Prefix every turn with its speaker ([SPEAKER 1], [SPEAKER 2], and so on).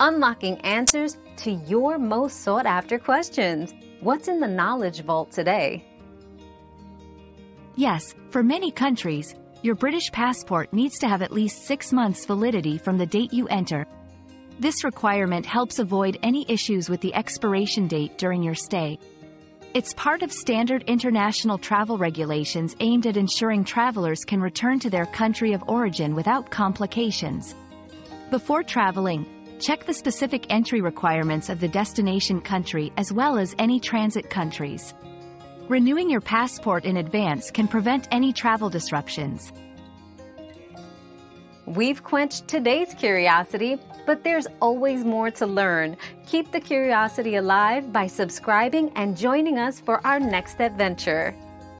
[SPEAKER 1] unlocking answers to your most sought after questions. What's in the Knowledge Vault today?
[SPEAKER 2] Yes, for many countries, your British passport needs to have at least six months validity from the date you enter. This requirement helps avoid any issues with the expiration date during your stay. It's part of standard international travel regulations aimed at ensuring travelers can return to their country of origin without complications. Before traveling, check the specific entry requirements of the destination country as well as any transit countries. Renewing your passport in advance can prevent any travel disruptions.
[SPEAKER 1] We've quenched today's curiosity, but there's always more to learn. Keep the curiosity alive by subscribing and joining us for our next adventure.